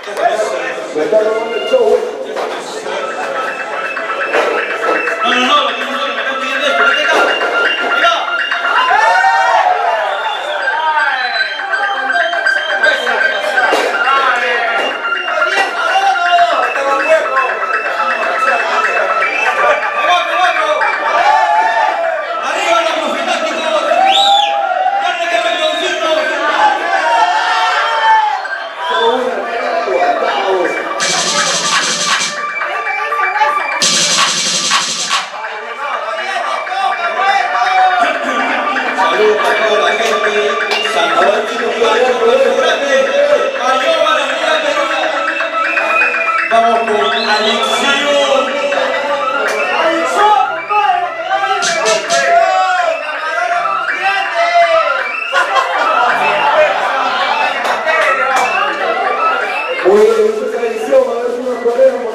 Better on the toe. No, no, no, no, no, no, no, no, no, no, no, no, no, O Eurício Cariciolano, agora é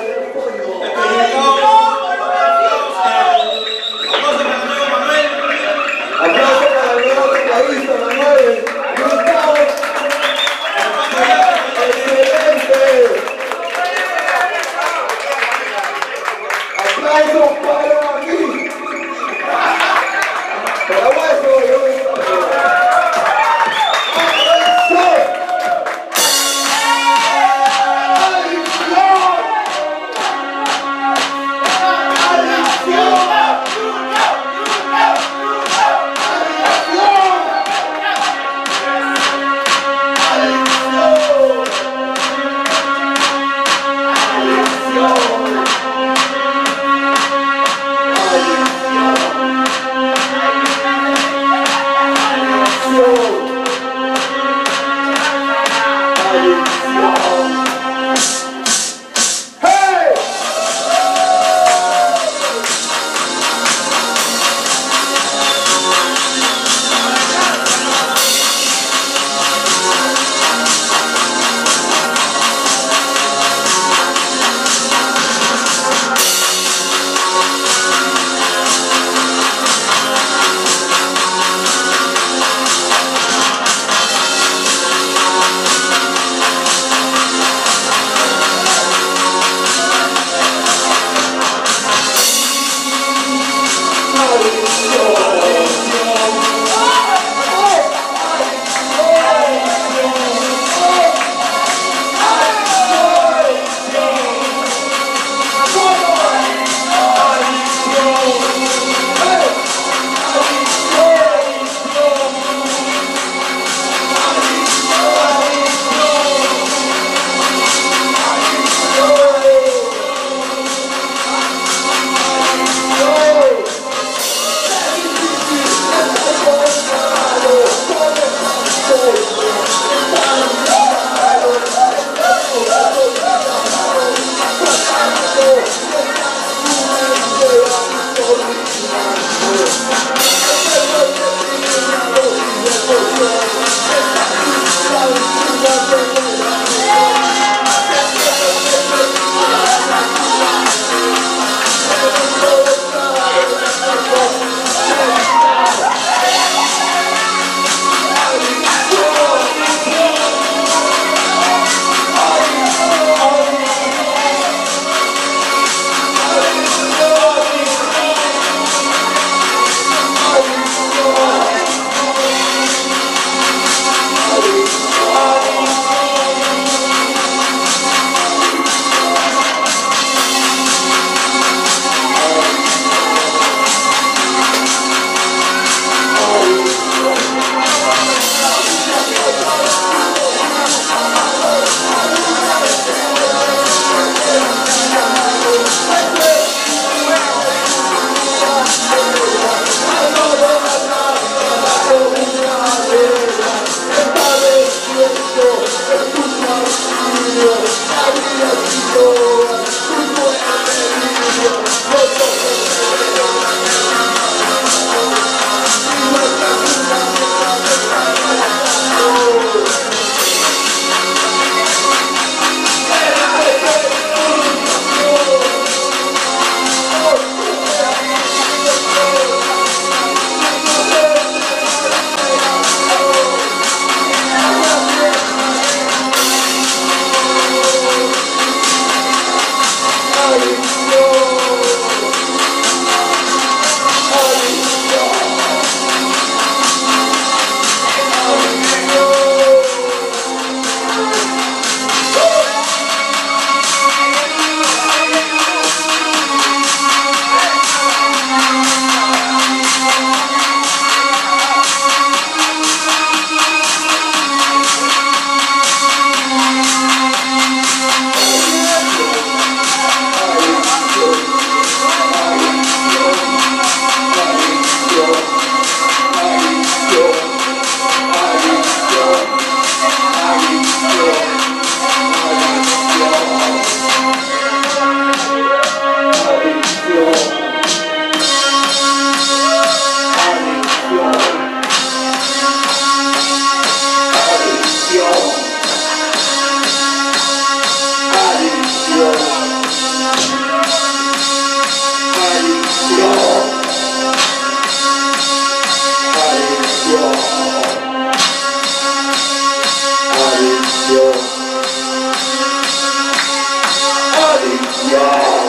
Yeah!